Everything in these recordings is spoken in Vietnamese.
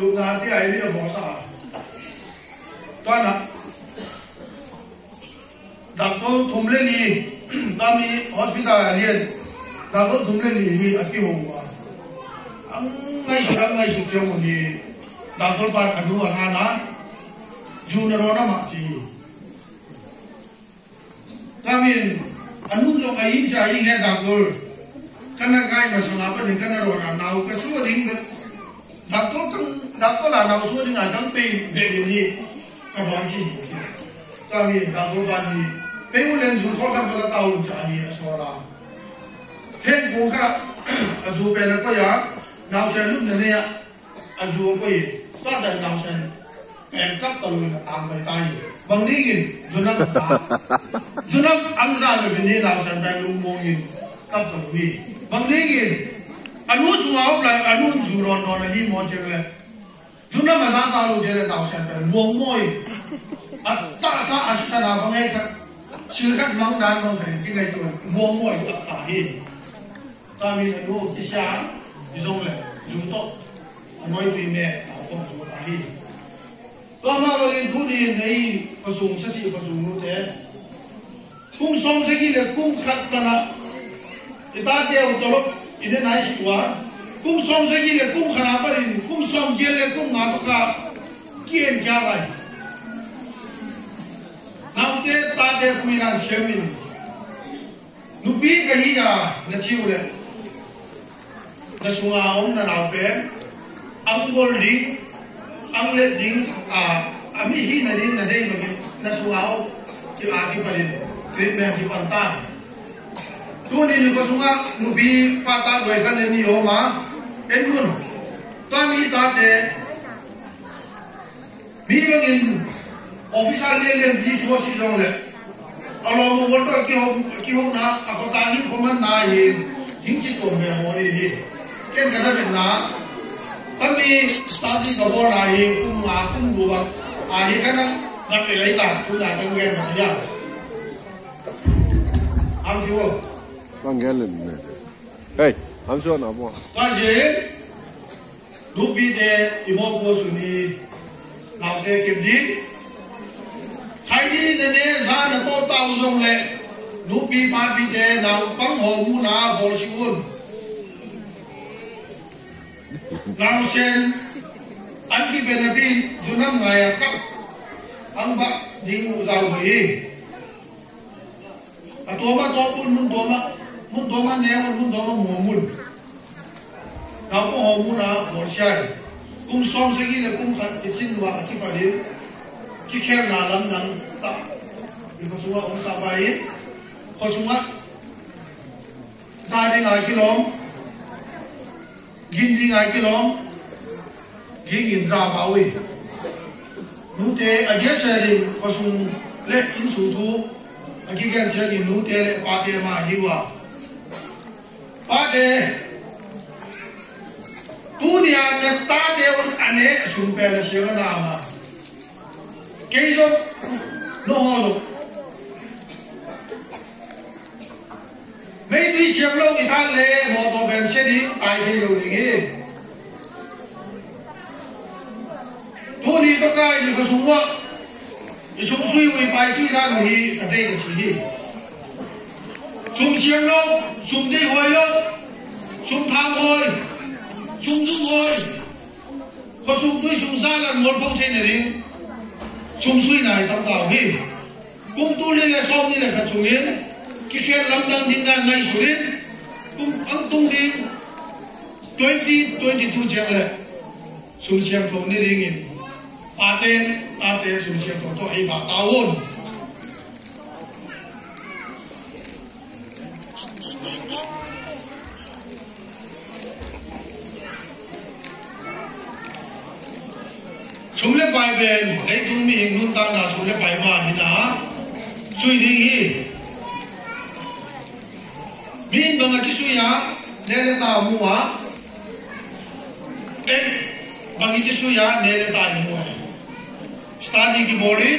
chiếu đâu anh gì gì vậy lúc nào thì ai biết bỏ toàn là đặc thùng lên đi ta mi hospital liền đặc thùng lên đi ở kia ngay ngay một đặc nó mà chỉ ta mi anh muốn cho cho đặc mà rồi nào cái số đi tôi cũng đặc tôi là nào số đi ngài đang pay để đi cái bao chi, ta mi đặc tôi bắt đi pay một lần chúng tôi làm cho tao trả đi số là hết cũng cả azu về là có gì nào xem lúc này nè à, azu có gì? Phát đại nào xem em cấp tàu là tạm bài tay bằng đi gì dù nó dù nó ăn ra được cái này nào xem phải luôn mua gì cấp tàu đi, bằng đi anh su ao la lại anh ron no la ni mo che le du na ma san ta lo che le dao shan pe wo mo yi a ta sa a sa da ba ngai ka shi ka mang dan no ke ki ngai tu wo mo yi ta hi ta mi le wo ti sha di dong le du to a noi tu me ta ko tu ta hi la ma lo in ku di nei pa sung sa ti pa sung lu te kung song se ki le kung ta na ita te in này sĩ quá. Cung song sẽ ghi là cung khát apa ini cung song ghi là nga ngapa ka kian kya vậy nam te ta te kumina shemin nupi kahi ya na chi ule na sunga om na nau pe angol di ang le ding a ami hi na din na dei magi na sunga om ki a ki parin me ki panta tu ni ni ko sunga pata goi kan ni o ma en kun to mi ta te mi bagin official le le di so si jong le alo mo wo to ki ho ki ho na a ko ta ni ko man na ye jing chi ko me ho ni ni ken ka na na kami tadi ka bo na ye ku ma ku ba a ye ka na na ke lai ta ku na ka ngen na ya am ji Vâng nghe lên này, Hey, I'm sure nào mua. ta je lúc bi de imo mo ko su ni. Na de ke di hai đi de ne za na to tao zong le lu bi ma bi de na pang ho mu na ho shi un. Now sen. An ki benefit junam ngaya kap ang ba ding uzaw bi atoma to pun mun mà mun doma ne mun doma mu mun na ko ho mu na ho shai kum som se gi le kum khat ki chin wa ki fa le ki kher na lam nang ta bi ko suwa on ta bai ko suwa ta de ngai ki lom gin di ngai ki lom gi gin za ba wi nu te a ge se ri ko sum le in su tu a ki gen se ri nu te le pa te ma hi wa pa de ne ta de un ane sum pe le se na ma ke zo no ho lo mấy đi chiếm lâu thì ta lệ mò tổ bèn xe đi ai thì lâu thì nghe thu đi cái thì có súng vợ thì súng suy vì bài ra thì ở đây là chỉ đi súng chiếm lâu súng đi hồi lâu súng tham hồi súng dung hồi có súng tôi súng ra là một phong thế này đi. Súng suy này trong tạo đi. Cũng tu lên là xong như là thật súng yến cái khe lắm đang đi ra ngay số yến cũng ăn tung đi. 20 22 chiang lại xuống chiang thổ đi đi nghỉ. À tên à tên xuống chiang thổ cho ai bảo tao hôn? Chúng lấy bài về lấy chúng mi hình nun tăng là chúng lấy bài mà thì đã suy đi hi min bằng cái suy á nên ta mua? Em bằng cái suy á nên ta mua. Study cái body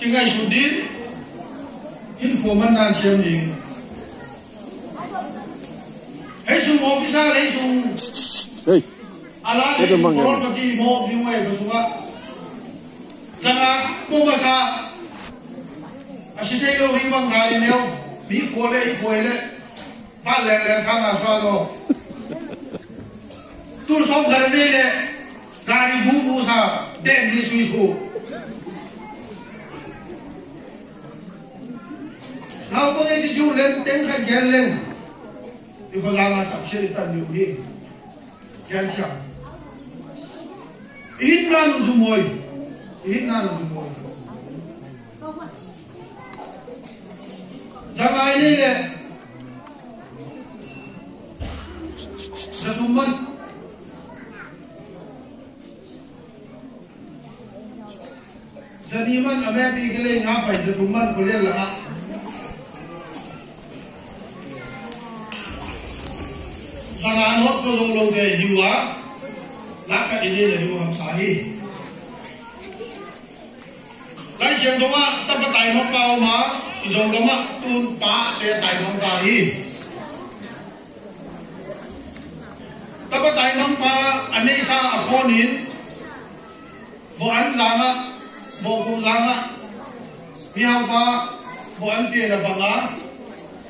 chính ngay suy đi informant đang xem gì Hãy dùng officer hay dùng అలాగే కోర్టుకి మో మేము ఎదురుగా కదా కుమసా అసిటైలో రీబం గాలినేవ్ మీ కోలే ఈ కోలే పాలే లే కామా సాలో తూ సో గర్నేలే గాలి బూ బూ సా దే నీ సుయికు నా పోయి దిజు లెన్ టెన్ ఖన్ జెన్ లెన్ 你和拉拉小谢一段友谊，坚强。Ít tiếng khai gen lên ít có làm sao sẽ tận ai đây gen chẳng ít ra nó dùng mồi ít ra nó dùng mồi Jangan ai ni le Setuman Seniman ame pi kele ngapai setuman kuliah lah Jangan hot ko long ini le jiwa sahi Lai xiang dong a tai mo pao ma si dong tu pa te tai mong ta hi tai mong pa ane sa Bo an langa bo ku langa Mi pa bo an te banga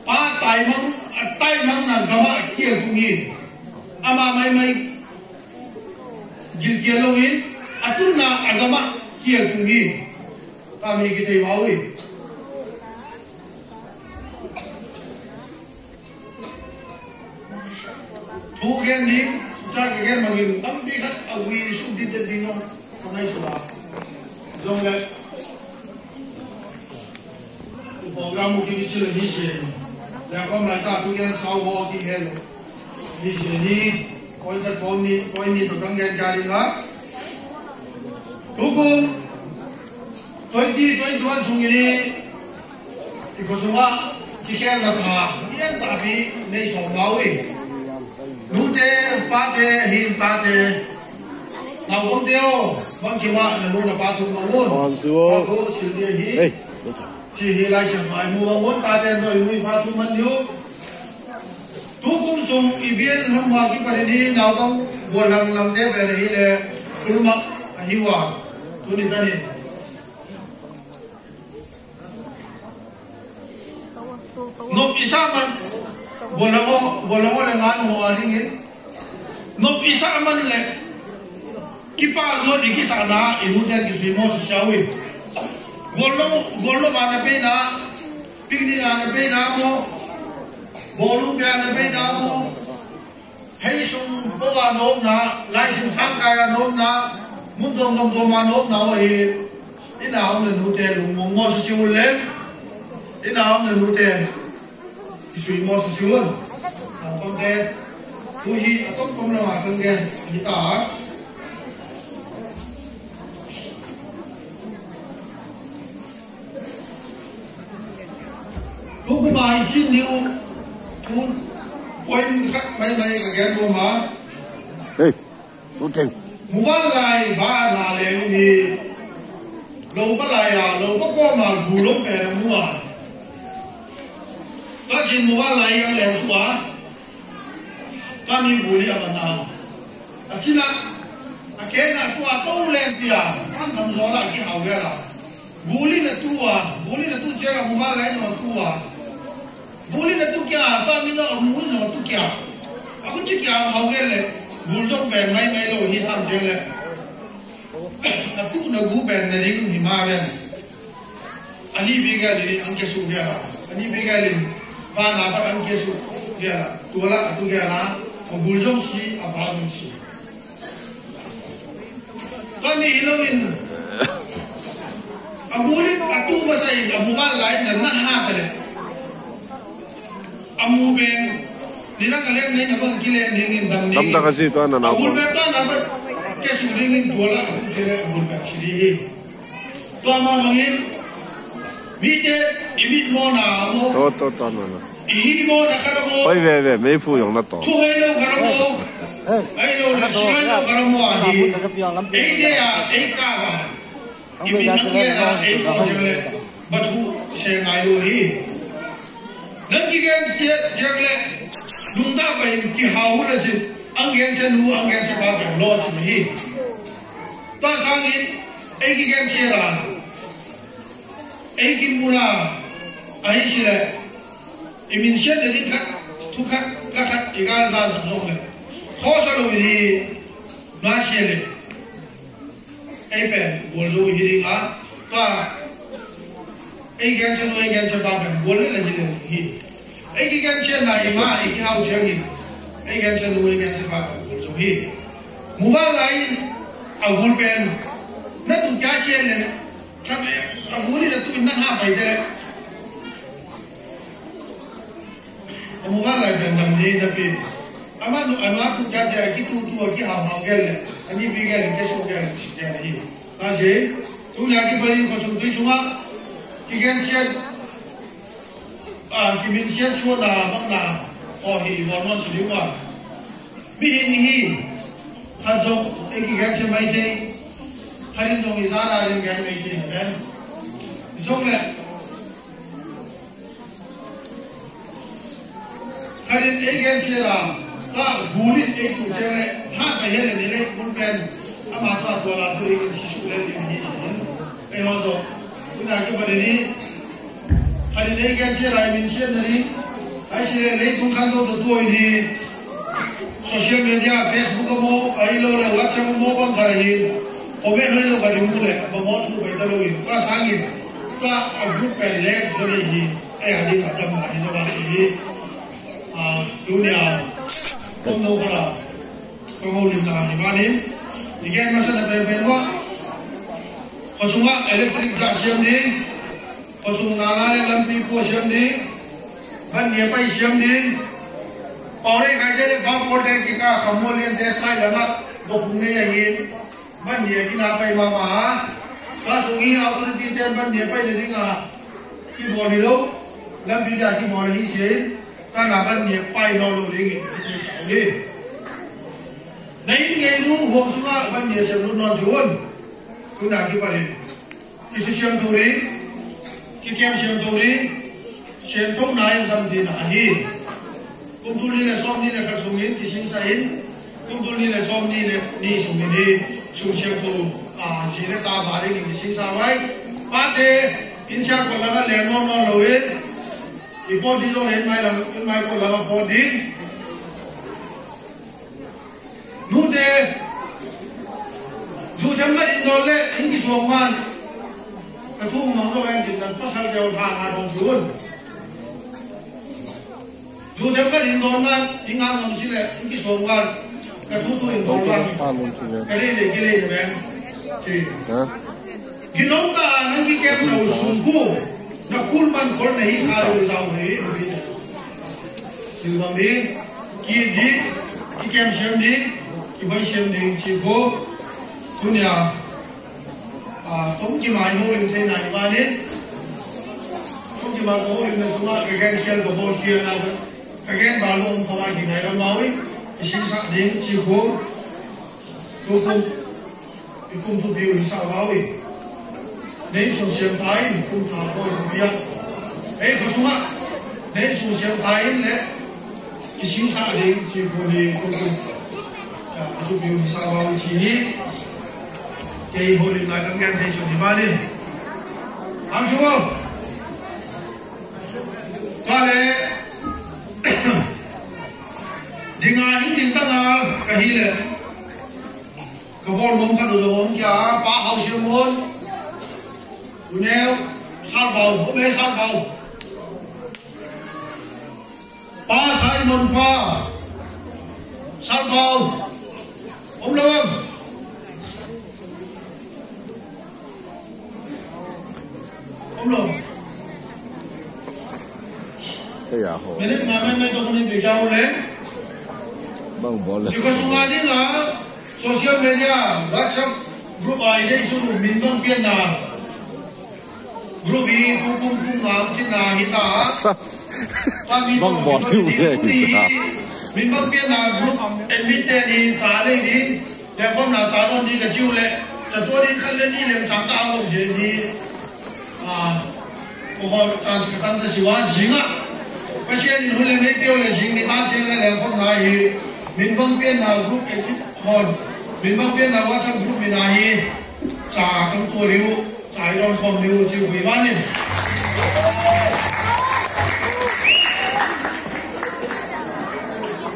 Pa tai mong tai mong na gama kia ku Ama mai mai Gil kia lâu longin Atu na agama kia ku ni kami kita maui. Tu gen ni, cak gen đi tapi kat awi sudi te dino kamai suba. bỏ le. Program mungkin itu ni sih. Dan kau con tu ta sawo di sau Ni sih ni, kau itu đi koisa komi koimi to kangen kali la tuku toiti toi duan sungiri thì có số ba thì khen là bà yên ta bị lấy số máu vị. lũ tê pha tê hiện ta tê. Nào cũng tiêu vẫn chỉ mà là luôn là ba thùng máu luôn. Ba thùng sử dụng hi. Chỉ hi lại chẳng phải mua muốn ta tê rồi mua phát thùng mất nhiều tum ibien ham ma ki pare ni naw tong bol lam lam de be ri le kulma hi wa tu ni ta ni nop isa man bolamo bolamo le man ho ari ni nop isa man le ki pa lo ni ki sa na i hu de ki si mo si sha wi bollo bollo ma anh pe na pigni na na pe na mo hei sung bo ga no na lai sung sang ka ya na muốn dong dong dong ma no na vậy, hi nào ông nên nụ tiền lùng mong ngô siêu lên? Ina ông là nụ tiền suy mô su siêu hơn à con đen tu công là hòa con đen thì tả tu cái chín tu quên khắc mấy mấy cái cái đồ mà hey, tu chừng. mua bán lại ba là liền thì lâu bắt lại à lâu bắt qua mà bù lúc về là mua à? Có chuyện mua bán lại cái liền xóa có mi bù đi à mà nào? À chỉ là à cái là xóa đâu lên thì à ăn thằng gió lại cái hậu cái là. Bù đi là tu à bù đi là tu chơi à mua bán lại nó tu à đi là tu kia có mi nó mua nó tu kia à. Có chỉ kia hậu cái là bù trong bèn mấy mấy đồ như thằng chơi là na tu na gu ben na ring ni ma ben ani biga li an ke su ga ani biga li ba na ba an ke su ga tu la tu ga la ko bul jong si a ba jong si ko ni ilo in tu ba sai a bu ba lai na na ha ta le amu ben dina kalian ni apa gile ni ni dam ni dam tak sih tuan anak amu ben tuan apa ke suri ni bola kira bola kiri tuan mama ni vite imit mo na amu to to tuan anak ini mo nak kamu oi we we me fu yang nak tu tu hello kamu hello nak hello kamu aji ini dia ini kau imit mo dia ini kau batu saya ngayu ini Nantikan siap siap le, nunda bayi ki hau le si, angkat senu angkat sebab lot ni. Tak sangi, eki kan siapa, eki mula, ahi sila, imin siap jadi kat, tukak, lakat, ikan dah semua le. Kau selalu ini, nasi le, epe, bolso hiringan, tak. Ka tu ka la ka i ga za za zo le kho sa lo ni na se le ai pe bo zo hi ri ga ta ai gen se nu ai gen se ba ba bo le le ji le hi ai ki gen se na i ma ai ki hau che ni ai gen se nu ai gen se ba ba bo zo hi mu ba lai a gul pen na tu ja se le ka a gul ni tu na ha bai de le mu ba lai pen nam ni na pi ama nu ama tu ja ja ki tu tu ki ha ha gel le ani bi gel ke so gel si ja ni na je tu ya ki bari ko su tu suma ki gen se a ki min se chu na ba na o hi wa non su wa bi ni hi ha zo e ki gen se mai de ha rin dong i za la rin gen mai de ne zo le karin egen sera ka guri ek tu jere cái ka hele ne le kun pen ama ta to la tu egen shi shi le ni ni e ho do ina ke bare ni karin egen sera cái she rồi bunaki badini badini ganche raimin shenani aishire lei sungkando to tuoini social media, facebook mo ailo la whatsapp mo bang karahi obe noi lo badi mule ba mo tu bai talo in ka sangi ka group pe le dole hi ai hadi khatam ma hi ba hi a dunia kom no kara ko ni na ni ba ni igen ma sa na pe pe wa Pasung nga electric truck siyam ni. Pasung nalala lampi po siyam ni. Ban yepay siyam ni. Pare kaje le bang kote kika kamol yan desay langa dokumen yan yin. Ban yepi na pay mama ha. Pasung i authority ten ban yepay le ding ha. Ki boli lo. Lampi ja ki boli ni siyam. Ta na ban yepay lo lo ding ni. Nay ngay nu hong sunga ban yepay lo no juon. Kuna kibali. Kisi shanturi, kikiam shanturi, shantum naim samdina ahi. Kuntuli le somni le kasungin kisin sahin, kuntuli le somni le ni sumini sumshantu ah jine sa bari ni kisin sa wai. Pate insha kolaga lemo no loe. Ipo di zon hen mai lang hen mai kolaga po di. Nude ดูจังเลยโดนเละอันนี้สวงมันกระทุ่มมองตัวเองจิตนั้นพัฒนาเดียวผ่านอาดงชุนดูจังเลยโดนมันอิงานของชิเละอันนี้สวงมันกระทุ่มตัวเองโดนมันกระเด็นเลยกระเด็นเลยไหมจริงกินน้องตานั่งกินแก้มเราสูงกู้นักคุณมันคนไหนอาลุเราไหนสื่อบางทีกินดีกินแก้มเชื่อมดีกินใบเชื่อมดีกินโบ cũng nhờ. À, cũng chỉ mãi hô linh thế này qua đến cũng chỉ mãi hô linh thế qua cái gen kia của bồn kia là cái gen bà luôn không ai chỉ này nó máu ấy. Cái sinh sắc đến chiều cố cố cung cái cung thu biểu sao máu ấy. Đến xuống xem tay cung thả coi sự việc ấy có xuống ạ. Đến xuống xem tay đấy cái sinh sắc đến chiều cố thì cung cung thu biểu sao máu chỉ thì hội định lại các ngàn thì dùng ba lên làm chú không? Qua lệ. Đi ngay những tiền tăng à cái hi lệ. Cái con mông cái đồ đồ mông kia ba hậu siêu môn. Tụi neo sao bầu, bố mê sao bầu. Ba sai môn pha. Sao bầu. Ông lâu 这家伙 mày đến mà mày mày tôi không nên bị trao lên 梦博了 chỉ。có chúng ta đi là social media WhatsApp group ai dei su min bang pian na group hi ku kum kum na chin na hi ta ta mi Bang bỏ lưu về thì sao? min bang pian na group admin te ni ta le ni le kom na ta don ni ka chiu le ta to ni khan le ni le chang ta lo je ni à cô họ ta cái tăng cái siwa chính á cái Chuyện hồi lên mấy tiêu là chính thì ăn chơi là làm không nói gì mình vâng biên nào group cái gì còn mình vâng biên nào WhatsApp group mình này trả công tuổi liu trả iron phòng liu chịu bị bán đi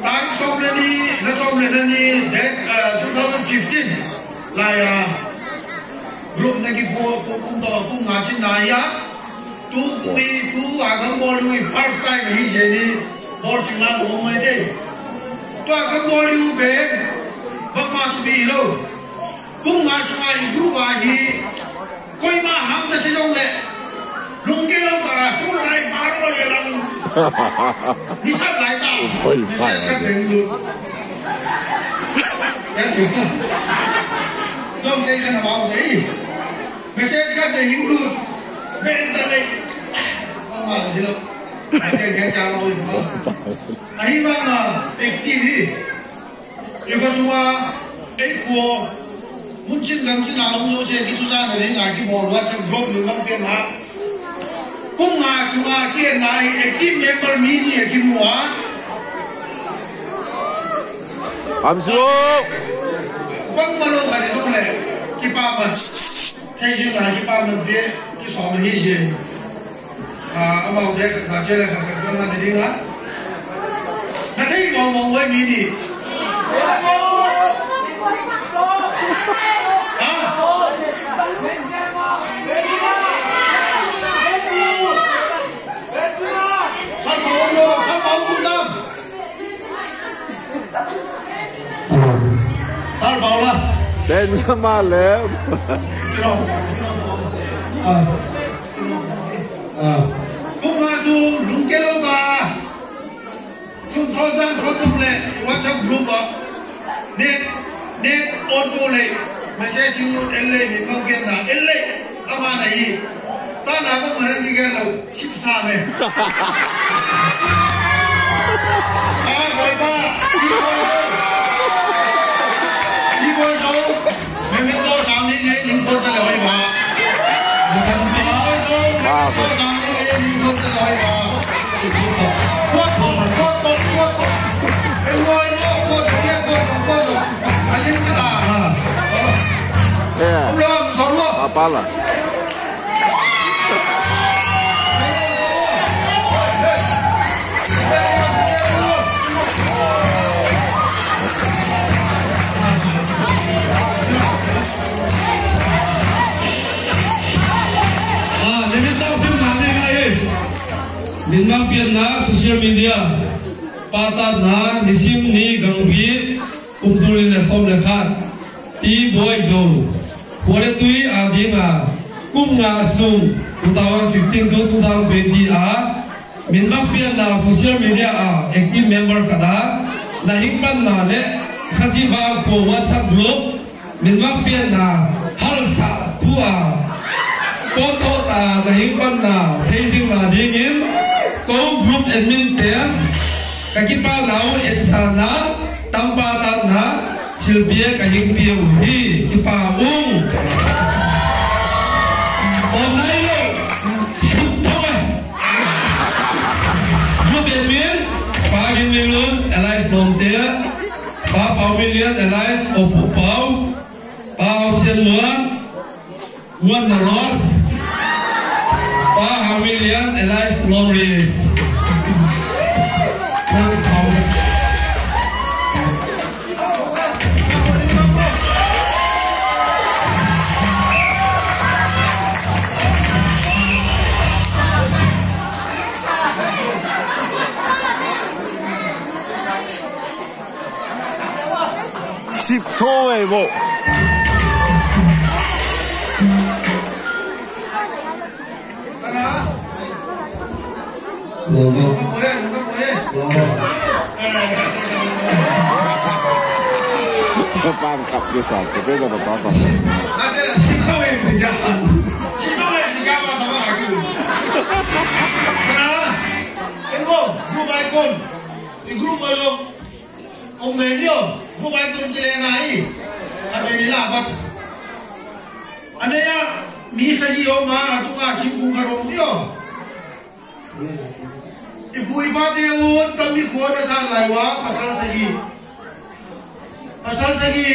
tại xong lên đi nó xong lên đi để 2015 là group này cái cô cũng đó cũng ngã trên này á tu kui tu agam bol lui first time hi je ni bol china lo mai de tu agam bol lui be ba ma tu bi lo cũng ngã chung ai group a hi koi ma ham da se jong le lung ke lo sa tu lai ma lo ye lang ni sa lai ta. Ôi, phải cái rồi. bệnh luôn cái chuyện không đây là bảo đấy mày xem cái này maravilhoso. Mas tem gente que é um. Aí vai lá, tem que ir. Eu vou tomar em. Muitos não que não, não sei que tu tá nem lá que bom, lá não tem lá. Com que é lá, é que me permite, é que moar. Vamos, não é? Que ama ude ka chele ka ka na ni na na thei mo mo we mi ni Benzema leva. Ah. Ah ke lo ba sun so za so tum le wa ta group ba ne ne on to le ma se chi nu el le ni pa ke na el le ta ma na yi ta na ko ma ji ke lo chip sa me đi qua số mình biết số sao đi đi đi qua sao lại vậy mà pala. Jinnah हाँ, social media. पाता ना निसिम नी गंभीर उपदुरी लेखों लेखा बॉय Boleh tui adi nga kum nga sung 2015 to 2020 a min mang na social media a active member kada na hikman na le khajiba ko whatsapp group min mang na hal sa tua ko to ta na hikman na nào na dingin ko group admin te kakipa cái ba nào ít sản na tam ba tam na siêu bia cái những bia uhi cái ba ung hôm nay rồi sụp thôi group admin ba nghìn million alliance đồng tiền. Ba bao million alliance ở phụ bao bao xiên luan One the loss ba hàng million Elias Lowry シップ東映をก็ตามขับยุสานก็เป็นตัวต่อต่อเอ็งโก้กลุ่มไอคอนอีกกลุ่มอะไรลงองเมเดียม grup icon kile nai ada ni lah bat ada ya mi saji o ma tu ka sim ku karong dio ibu iba de un kami ko na sa laiwa pasal saji pasal saji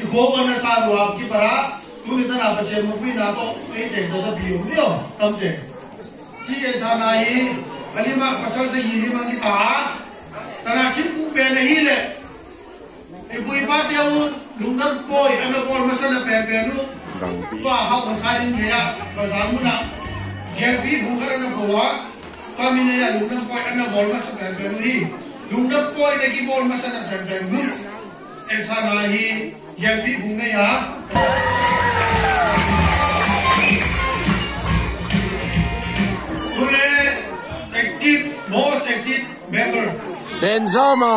iko mana sa ruwa ki para tu ni tana pa se mo fi na to e te do da bi o thế, tam te si e sa nai kalima pasal saji đi mang kita tana sim ku be na hi le ibu iba de un lungan poi ana pol masala pe pe nu Gang pi. Ba hau ko sa din ya. Ba sa mu na ger bi bu kar na ko wa kami na ya lungan poi ana bol ma sa pe pe nu hi lungan poi de ki bol ma sa na pe pe nu en sa na hi ger bi bu na ya. Kule active most active member. Benzema.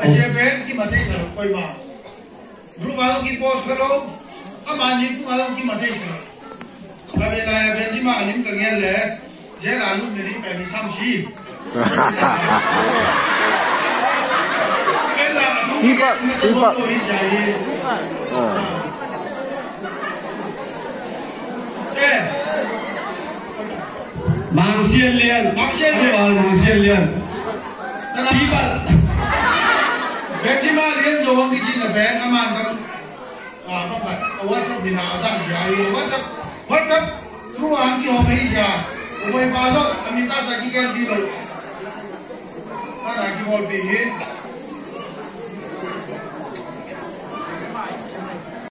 Ajay ban की मदद करो कोई बात ध्रुव मालूम की पोस्ट करो अब आंजीब मालूम की मदद करो। अब ये लाया बैन जी मालूम का गया ले जे लालू मेरी पैनी समझी दीपक दीपक मांगसियन लेयर मांगसियन लेयर मांगसियन लेयर दीपक पहली सामशी Iba, iba. चाहिए Ah. Eh, mang xiên liên Mang xiên liên. Ano ba mang xiên liên Tara. Di ba Benzema lian jo wang ki na ben aman kan ah pa pa WhatsApp bina azam ja yo WhatsApp WhatsApp through ang ki ho mai ja o mai pa lo amita ta ki kel bi lo ta na ki bol bi